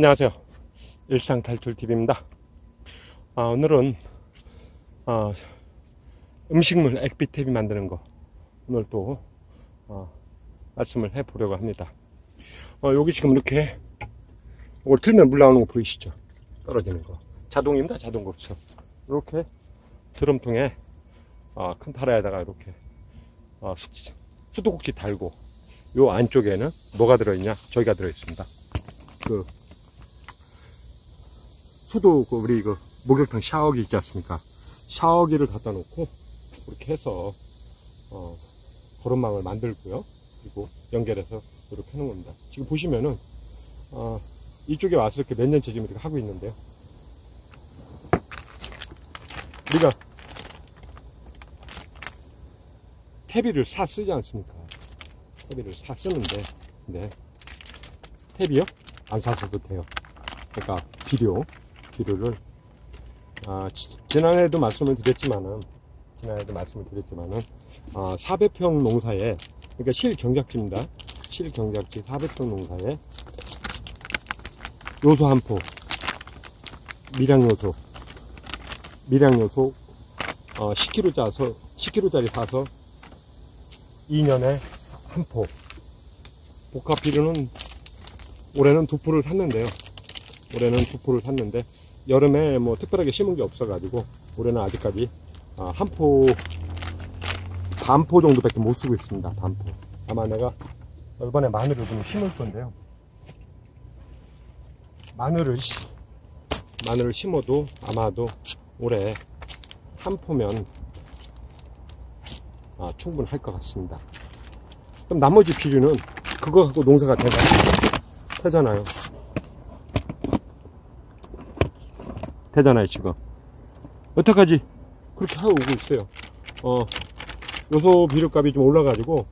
안녕하세요. 일상탈출TV입니다. 아, 오늘은 아, 음식물 액비탭이 만드는 거 오늘 또 어, 말씀을 해보려고 합니다. 어, 여기 지금 이렇게 이걸 틀면 물 나오는 거 보이시죠? 떨어지는 거. 자동입니다. 자동 급수. 이렇게 드럼통에 어, 큰 타라에다가 이렇게 어, 수, 수도꼭지 달고 요 안쪽에는 뭐가 들어있냐? 저기가 들어있습니다. 그 수도 그 우리 그 목욕탕 샤워기 있지 않습니까? 샤워기를 갖다 놓고 이렇게 해서 어, 거름망을 만들고요. 그리고 연결해서 이렇게 하는 겁니다. 지금 보시면은 어, 이쪽에 와서 이렇게 몇 년째 지금 이렇게 하고 있는데요. 우리가 태비를 사 쓰지 않습니까? 태비를 사 쓰는데, 네. 태비요? 안 사서도 돼요. 그러니까 비료, 비료를 아, 지, 지난해에도 말씀을 드렸지만은 지난해에도 말씀을 드렸지만은 아, 400평 농사에 그러니까 실경작지입니다. 실경작지 400평 농사에 요소 한 포, 미량요소, 미량요소 어, 10kg 짜서 10kg짜리 사서 2년에 한 포. 복합 비료는 올해는 두 포를 샀는데요. 올해는 두 포를 샀는데 여름에 뭐 특별하게 심은 게 없어가지고 올해는 아직까지 아, 한 포, 반포 정도밖에 못 쓰고 있습니다. 반 포. 아마 내가 이번에 마늘을 좀 심을 건데요. 마늘을 시- 마늘을 심어도 아마도 올해 한 포면 아, 충분할 것 같습니다. 그럼 나머지 비료는 그거 갖고 농사가 되잖아요. 되잖아요, 지금. 여태까지 그렇게 하고 오고 있어요. 어, 요소 비료값이 좀 올라가지고,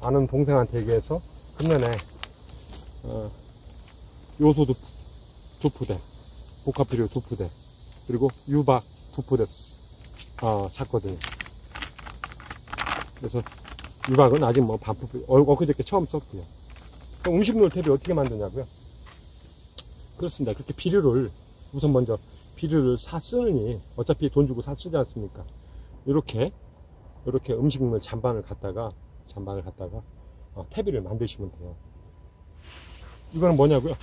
아는 동생한테 얘기해서, 금년에, 어, 요소 두, 두 푸대, 복합 비료 두 푸대, 그리고 유박 두 푸대, 어, 샀거든요. 그래서, 유박은 아직 뭐 반포, 어, 엊그저께 처음 썼고요. 음식물 탭이 어떻게 만드냐고요? 그렇습니다. 그렇게 비료를 우선 먼저 비료를 사 쓰느니 어차피 돈 주고 사 쓰지 않습니까? 이렇게 이렇게 음식물 잔반을 갖다가 잔반을 갖다가 어, 탭비를 만드시면 돼요. 이거는 뭐냐고요?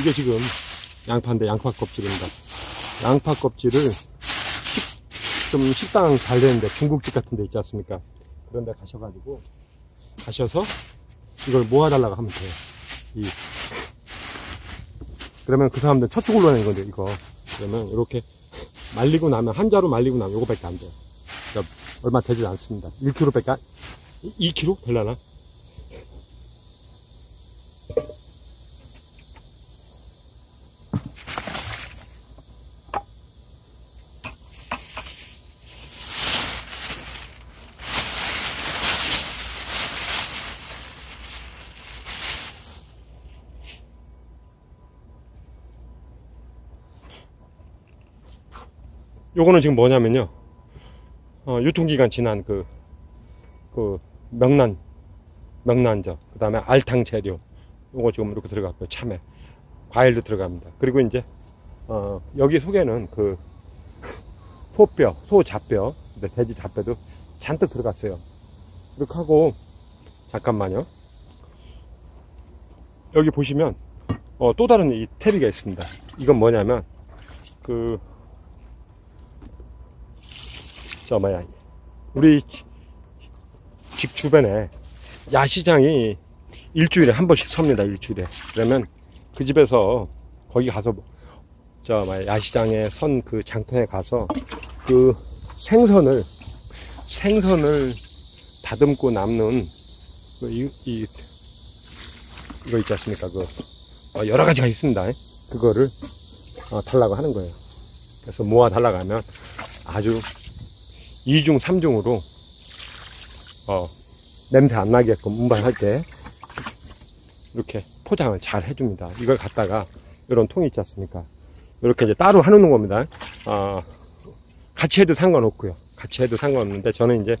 이게 지금 양파인데 양파 껍질입니다. 양파 껍질을 식- 좀 식당 잘 되는데 중국집 같은 데 있지 않습니까? 그런 데 가셔가지고 가셔서 이걸 모아달라고 하면 돼요. 이. 그러면 그 사람들 첫 축을 내는 건데, 이거. 그러면 이렇게 말리고 나면, 한 자루 말리고 나면 요거밖에 안 돼요. 그러니까 얼마 되지 않습니다. 1kg 밖에, 안, 2kg? 될라나? 요거는 지금 뭐냐면요. 어, 유통기간 지난 그, 그, 명란, 명란젓, 그 다음에 알탕 재료. 요거 지금 이렇게 들어갔고요. 참외. 과일도 들어갑니다. 그리고 이제, 어, 여기 속에는 그, 소뼈, 소 잡뼈, 돼지 잡뼈도 잔뜩 들어갔어요. 이렇게 하고, 잠깐만요. 여기 보시면, 어, 또 다른 이 탭이가 있습니다. 이건 뭐냐면, 그, 저 뭐야 우리 지- 집 주변에 야시장이 일주일에 한 번씩 섭니다 일주일에. 그러면 그 집에서 거기 가서 저 뭐야 야시장에 선 그 장터에 가서 그 생선을 생선을 다듬고 남는 그 이, 이 이거 있지 않습니까? 그 어, 여러 가지가 있습니다. 그거를 어, 달라고 하는 거예요. 그래서 모아 달라고 하면 아주 2중, 3중으로, 어, 냄새 안 나게끔 운반할 때, 이렇게 포장을 잘 해줍니다. 이걸 갖다가, 이런 통이 있지 않습니까? 이렇게 이제 따로 해놓는 겁니다. 어, 같이 해도 상관없고요. 같이 해도 상관없는데, 저는 이제,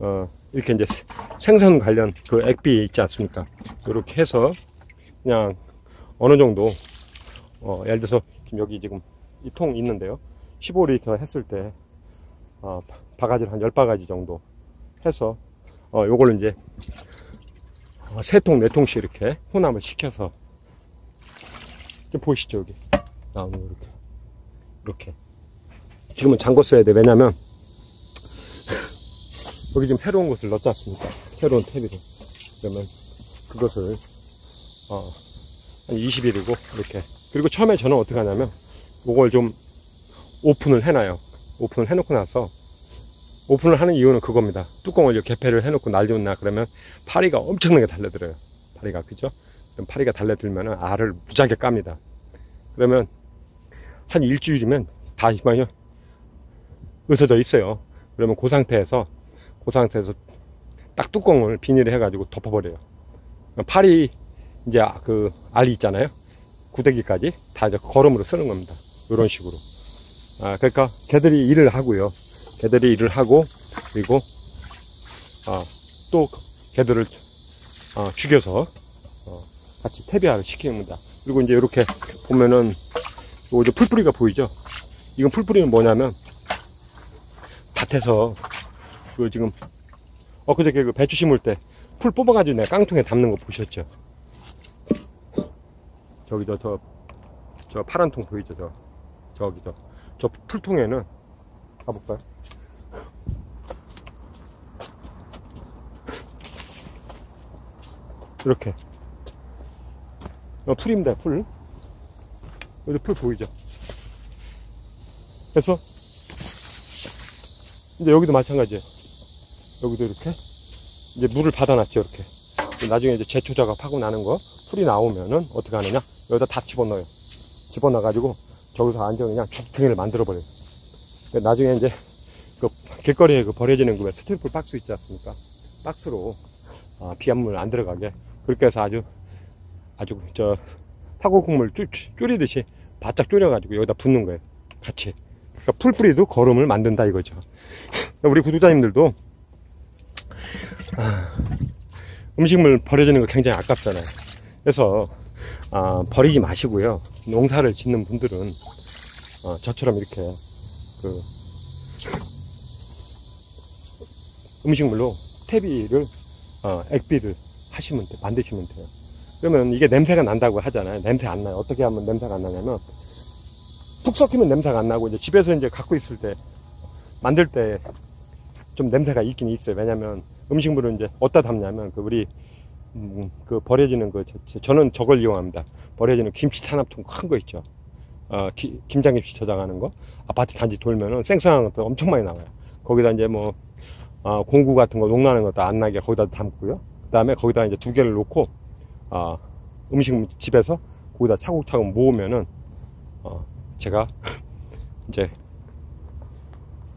어, 이렇게 이제 생선 관련 그 액비 있지 않습니까? 이렇게 해서, 그냥 어느 정도 어, 예를 들어서 지금 여기 지금 이 통 있는데요. 15리터 했을 때 어, 바가지를 한 10바가지 정도 해서 어, 요걸로 이제 어, 세 통, 네 통씩 이렇게 혼합을 시켜서 좀 보이시죠 여기? 나오는 거 이렇게. 이렇게. 지금은 잠궈 써야 돼. 왜냐면 여기 지금 새로운 것을 넣지 않습니까? 새로운 탭이를 그러면 그것을 어, 한 20일이고 이렇게. 그리고 처음에 저는 어떻게 하냐면 이걸 좀 오픈을 해놔요. 오픈을 해놓고 나서 오픈을 하는 이유는 그겁니다. 뚜껑을 이렇게 개폐를 해놓고 날려놓나 그러면 파리가 엄청나게 달려들어요. 파리가 그죠? 그럼 파리가 달려들면 알을 무지하게 깝니다. 그러면 한 일주일이면 다 이만요. 으서져 있어요. 그러면 그 상태에서 그 상태에서 딱 뚜껑을 비닐을 해가지고 덮어버려요. 파리 이제 그 알이 있잖아요. 구데기까지 다 이제 거름으로 쓰는 겁니다. 이런 식으로. 아 그러니까 개들이 일을 하고요 개들이 일을 하고 그리고 아, 또 개들을 어, 죽여서 어, 같이 퇴비화를 시킵니다. 그리고 이제 이렇게 보면은 요 이제 풀뿌리가 보이죠? 이건 풀뿌리는 뭐냐면 밭에서 그 지금 엊그저께 그 배추 심을 때 풀 뽑아가지고 내가 깡통에 담는 거 보셨죠? 저기 저, 저, 저 파란 통 보이죠? 저 저기 저, 저 풀통에는 가볼까요 이렇게. 어, 풀입니다 풀. 여기 풀 보이죠? 그래서 이제 여기도 마찬가지예요. 여기도 이렇게. 이제 물을 받아놨죠 이렇게. 나중에 이제 제초 작업하고 나는 거 풀이 나오면은 어떻게 하느냐? 여기다 다 집어넣어요. 집어넣어 가지고 저기서 완전 그냥 족탱이를 만들어 버려요. 나중에 이제 그 길거리에 그 버려지는 그 스티로폴 박스 있지 않습니까? 박스로 아, 비암물 안 들어가게 그렇게 해서 아주 아주 저 사고 국물 줄이듯이 바짝 줄여가지고 여기다 붓는 거예요. 같이. 그러니까 풀뿌리도 거름을 만든다 이거죠. 우리 구독자님들도 아, 음식물 버려지는 거 굉장히 아깝잖아요. 그래서 아, 버리지 마시고요. 농사를 짓는 분들은 어, 저처럼 이렇게 그 음식물로 퇴비를 어, 액비를 하시면 돼 만드시면 돼요. 그러면 이게 냄새가 난다고 하잖아요. 냄새 안 나요. 어떻게 하면 냄새가 안 나냐면 푹 섞이면 냄새가 안 나고 이제 집에서 이제 갖고 있을 때 만들 때 좀 냄새가 있긴 있어요. 왜냐면 음식물을 이제 어디다 담냐면 그 우리 음, 그 버려지는 그 저, 는 저걸 이용합니다. 버려지는 김치 탄압통 큰 거 있죠. 어, 기, 김장김치 저장하는 거. 아파트 단지 돌면은 생생한 것도 엄청 많이 나와요. 거기다 이제 뭐 어, 공구 같은 거 녹나는 것도 안 나게 거기다 담고요 그 다음에 거기다 이제 두 개를 놓고 어, 음식 집에서 거기다 차곡차곡 모으면은 어, 제가 이제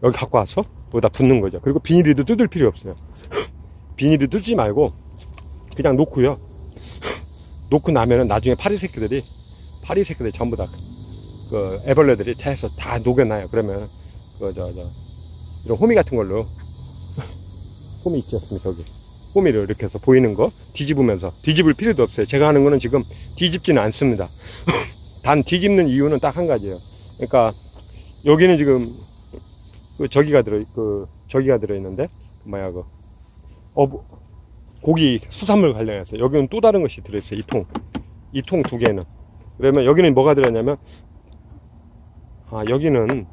여기 갖고 와서 여기다 붓는 거죠. 그리고 비닐도 뜯을 필요 없어요. 비닐을 뜯지 말고 그냥 놓고요. 놓고 나면은 나중에 파리 새끼들이 파리 새끼들이 전부 다 그 애벌레들이 차에서 다 녹여놔요. 그러면 그 저 저 이런 호미 같은 걸로. 호미 있지 않습니까 여기 호미를 이렇게 해서 보이는 거 뒤집으면서 뒤집을 필요도 없어요. 제가 하는 거는 지금 뒤집지는 않습니다. 단 뒤집는 이유는 딱 한 가지예요. 그러니까 여기는 지금 그 저기가 들어 그 저기가 들어 있는데 뭐야 그 어부 고기 수산물 관련해서 여기는 또 다른 것이 들어있어요 이통. 이 통 두 개는. 그러면 여기는 뭐가 들었냐면 아 여기는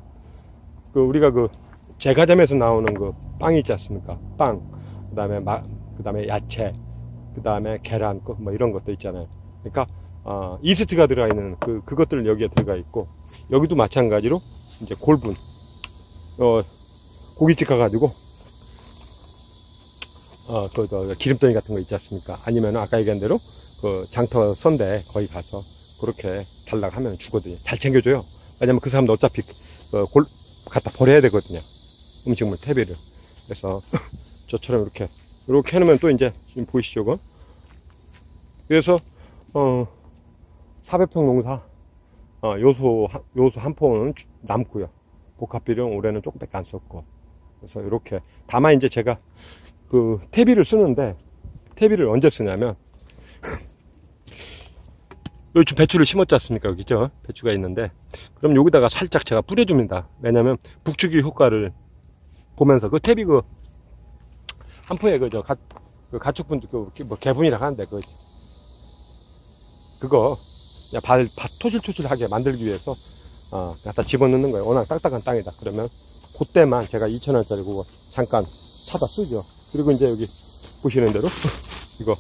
그 우리가 그 제과점에서 나오는 그 빵이 있지 않습니까? 빵. 그 다음에 그 다음에 야채 그 다음에 계란 뭐 이런 것도 있잖아요 그러니까 어, 이스트가 들어있는 그 그것들은 여기에 들어가 있고 여기도 마찬가지로 이제 골분 어, 고깃집 가가지고 어, 그, 그, 기름덩이 같은 거 있지 않습니까? 아니면 아까 얘기한 대로 그 장터 선대 거기 가서 그렇게 달라고 하면 주거든요. 잘 챙겨줘요. 왜냐면 그 사람도 어차피 그 골, 갖다 버려야 되거든요. 음식물 퇴비를. 그래서 저처럼 이렇게 이렇게 해놓으면 또 이제 지금 보이시죠? 그 그래서 어 400평 농사 어, 요소 요소 한 포는 남고요. 복합 비료는 올해는 조금밖에 안 썼고 그래서 이렇게 다만 이제 제가 그 퇴비를 쓰는데 퇴비를 언제 쓰냐면 여기 배추를 심었지 않습니까? 여기 죠? 배추가 있는데. 그럼 여기다가 살짝 제가 뿌려줍니다. 왜냐면 북주기 효과를 보면서 그 탭이 그, 한 포에 그, 저, 가, 그 가축분, 그, 뭐, 개분이라 하는데, 그, 그거, 그냥 발, 밭 토실토실하게 만들기 위해서, 어, 갖다 집어넣는 거예요. 워낙 딱딱한 땅이다. 그러면, 그때만 제가 2,000원짜리 그거 잠깐 사다 쓰죠. 그리고 이제 여기 보시는 대로, 이거,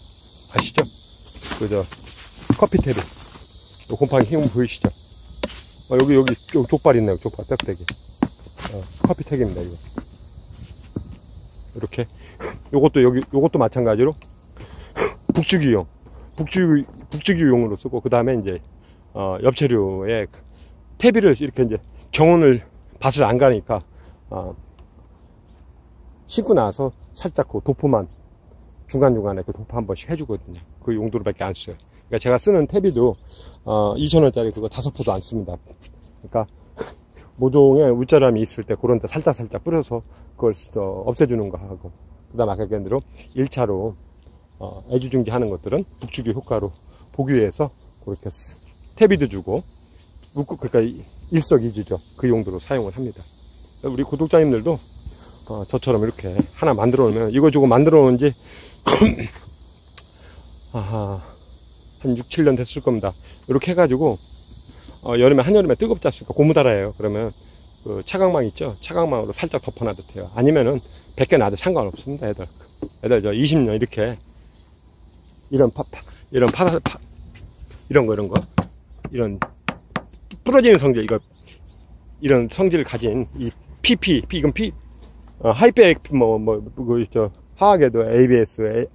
아시죠? 그, 저, 커피 탭이. 요 곰팡이 힘 보이시죠? 어, 여기, 여기, 족발 있네요. 족발, 빽빽이. 어, 커피 탭입니다, 이거. 이렇게. 요것도 여기, 요것도 마찬가지로, 북주기용. 북주, 북주기용으로 쓰고, 그 다음에 이제, 어, 엽채류에 태비를 이렇게 이제 정원을, 밭을 안 가니까, 어, 신고 나서 살짝 그 도포만 중간중간에 그 도포 한 번씩 해주거든요. 그 용도로밖에 안 써요. 그러니까 제가 쓰는 태비도, 어, 2,000원짜리 그거 다섯 포도 안 씁니다. 그러니까, 모종에 웃자람이 있을 때 그런 데 살짝살짝 뿌려서 그걸 어, 없애주는 거 하고, 그 다음 아까 얘기한 대로 1차로 어, 애주중지 하는 것들은 북주기 효과로 보기 위해서 그렇게 태비도 주고 묶고 그러니까 일석이지죠. 그 용도로 사용을 합니다. 우리 구독자님들도 어, 저처럼 이렇게 하나 만들어 놓으면 이거 주고 만들어 놓은 지 아하, 한 6, 7년 됐을 겁니다. 이렇게 해가지고 어, 여름에 한여름에 뜨겁지 않습니까? 고무다라예요. 그러면 그 차광망 있죠? 차광망으로 살짝 덮어놔도 돼요. 아니면은 100개 놔도 상관없습니다 애들. 애들 저 20년 이렇게 이런 파, 파 이런 파, 파, 이런 거 이런 거. 이런 부러지는 성질 이거 이런 성질을 가진 이 PP P 이건 P 어, 하이백 뭐뭐그저 화학에도 ABS A,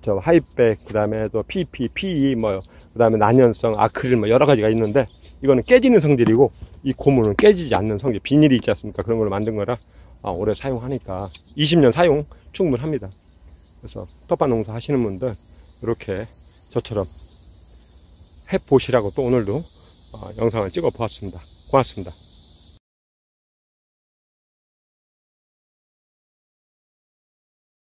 저 하이백 그다음에 또 PP PE 뭐 그다음에 난연성 아크릴 뭐 여러 가지가 있는데 이거는 깨지는 성질이고 이 고무는 깨지지 않는 성질 비닐이 있지 않습니까 그런 걸로 만든 거라 아, 오래 사용하니까 20년 사용 충분합니다 그래서 텃밭 농사 하시는 분들 이렇게 저처럼 해보시라고 또 오늘도 어, 영상을 찍어 보았습니다. 고맙습니다.